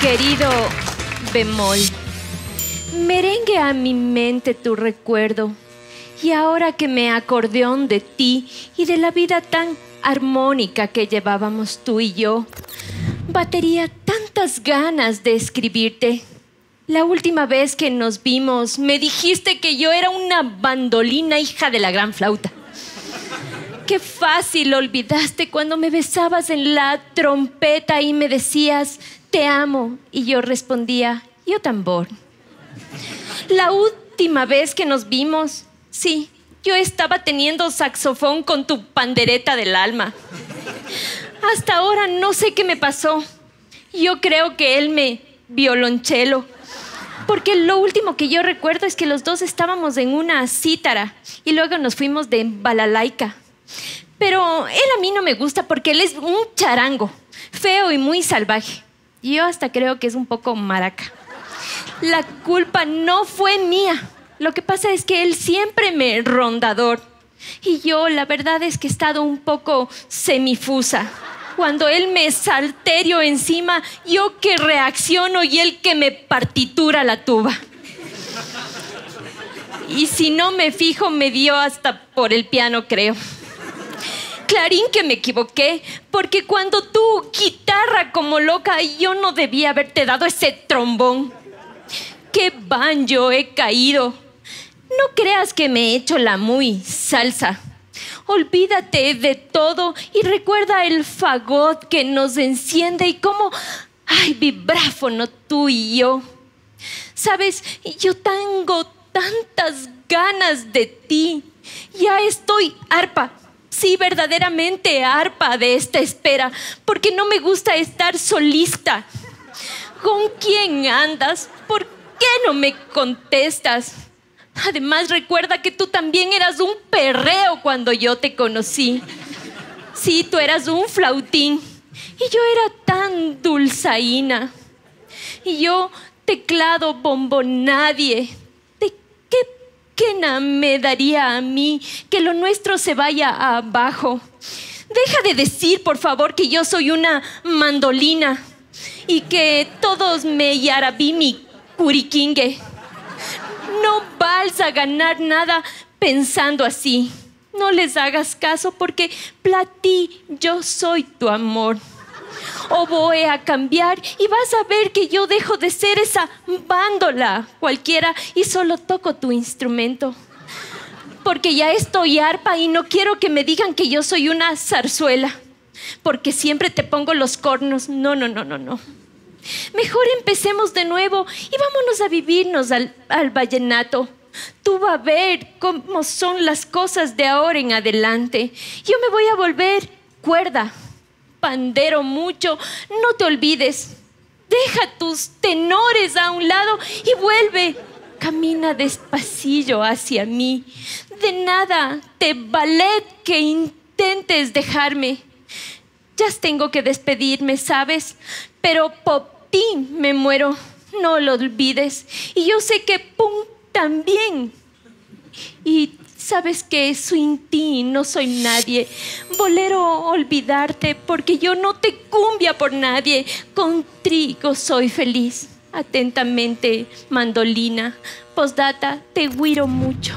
querido bemol, merengue a mi mente tu recuerdo. Y ahora que me acordeón de ti y de la vida tan armónica que llevábamos tú y yo, batería tantas ganas de escribirte. La última vez que nos vimos, me dijiste que yo era una bandolina hija de la gran flauta. Qué fácil olvidaste cuando me besabas en la trompeta y me decías, te amo. Y yo respondía, yo tambor. La última vez que nos vimos, sí, yo estaba teniendo saxofón con tu pandereta del alma. Hasta ahora no sé qué me pasó. Yo creo que él me violonchelo. Porque lo último que yo recuerdo es que los dos estábamos en una cítara y luego nos fuimos de balalaica. Pero él a mí no me gusta porque él es un charango, feo y muy salvaje. Y yo hasta creo que es un poco maraca. La culpa no fue mía. Lo que pasa es que él siempre me rondador. Y yo la verdad es que he estado un poco semifusa. Cuando él me salterio encima, yo que reacciono y él que me partitura la tuba. Y si no me fijo, me dio hasta por el piano, creo. Clarín que me equivoqué, porque cuando tú guitarra como loca, yo no debía haberte dado ese trombón. ¡Qué banjo he caído! No creas que me he hecho la muy salsa. Olvídate de todo y recuerda el fagot que nos enciende y cómo, ay, vibráfono tú y yo. Sabes, yo tengo tantas ganas de ti. Ya estoy arpa sí verdaderamente arpa de esta espera, porque no me gusta estar solista. ¿Con quién andas? ¿Por qué no me contestas? Además, recuerda que tú también eras un perreo cuando yo te conocí. Sí, tú eras un flautín y yo era tan dulzaína. Y yo, teclado bombo nadie, ¿Qué me daría a mí que lo nuestro se vaya abajo? Deja de decir, por favor, que yo soy una mandolina y que todos me yarabí mi curiquingue. No vas a ganar nada pensando así. No les hagas caso porque platí, yo soy tu amor o voy a cambiar y vas a ver que yo dejo de ser esa bándola cualquiera y solo toco tu instrumento. Porque ya estoy arpa y no quiero que me digan que yo soy una zarzuela, porque siempre te pongo los cornos. No, no, no, no, no. Mejor empecemos de nuevo y vámonos a vivirnos al, al vallenato. Tú vas a ver cómo son las cosas de ahora en adelante. Yo me voy a volver cuerda pandero mucho, no te olvides. Deja tus tenores a un lado y vuelve. Camina despacillo hacia mí. De nada te ballet que intentes dejarme. Ya tengo que despedirme, ¿sabes? Pero por ti me muero. No lo olvides. Y yo sé que Pum también. Y Sabes que sin ti no soy nadie. Bolero olvidarte porque yo no te cumbia por nadie. Contigo soy feliz. Atentamente, mandolina. Postdata, te guiro mucho.